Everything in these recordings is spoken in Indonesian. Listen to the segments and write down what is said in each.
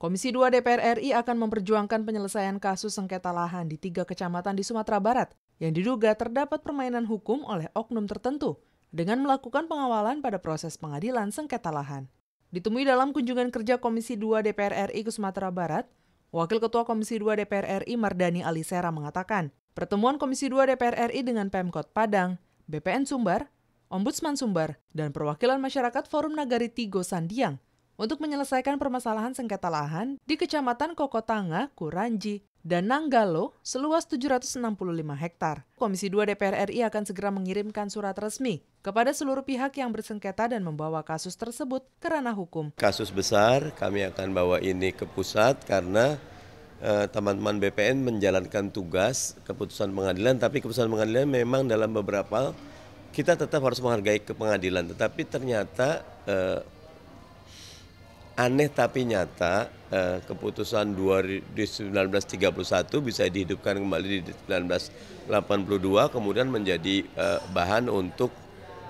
Komisi 2 DPR RI akan memperjuangkan penyelesaian kasus sengketa lahan di tiga kecamatan di Sumatera Barat yang diduga terdapat permainan hukum oleh oknum tertentu dengan melakukan pengawalan pada proses pengadilan sengketa lahan. Ditemui dalam kunjungan kerja Komisi 2 DPR RI ke Sumatera Barat, Wakil Ketua Komisi 2 DPR RI Mardani Alisera mengatakan, pertemuan Komisi 2 DPR RI dengan Pemkot Padang, BPN Sumbar, Ombudsman Sumbar, dan perwakilan masyarakat Forum Nagari Tigo Sandiang untuk menyelesaikan permasalahan sengketa lahan di Kecamatan Kokotanga, Kuranji, dan Nanggalo seluas 765 hektar. Komisi 2 DPR RI akan segera mengirimkan surat resmi kepada seluruh pihak yang bersengketa dan membawa kasus tersebut ke ranah hukum. Kasus besar kami akan bawa ini ke pusat karena eh, teman-teman BPN menjalankan tugas keputusan pengadilan, tapi keputusan pengadilan memang dalam beberapa kita tetap harus menghargai ke pengadilan, tetapi ternyata eh, aneh tapi nyata eh, keputusan 1931 bisa dihidupkan kembali di 1982 kemudian menjadi eh, bahan untuk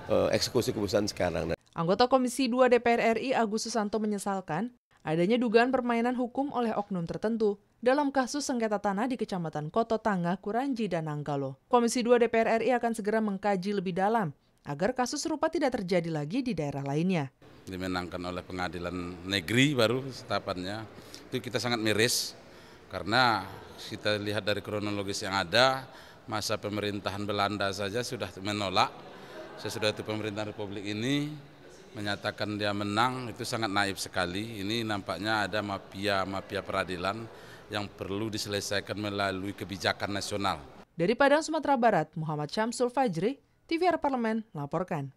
eh, eksekusi keputusan sekarang. Anggota Komisi 2 DPR RI Agus Susanto menyesalkan adanya dugaan permainan hukum oleh oknum tertentu dalam kasus sengketa tanah di Kecamatan Koto Tangga, Kuranji, dan Nanggalo. Komisi 2 DPR RI akan segera mengkaji lebih dalam agar kasus serupa tidak terjadi lagi di daerah lainnya. Dimenangkan oleh pengadilan negeri baru tahapannya itu kita sangat miris karena kita lihat dari kronologis yang ada masa pemerintahan Belanda saja sudah menolak. Sesudah itu pemerintahan Republik ini menyatakan dia menang itu sangat naif sekali. Ini nampaknya ada mafia mafia peradilan yang perlu diselesaikan melalui kebijakan nasional. Dari Padang, Sumatera Barat, Muhammad Syamsul Fajri, TVR Parlemen laporkan.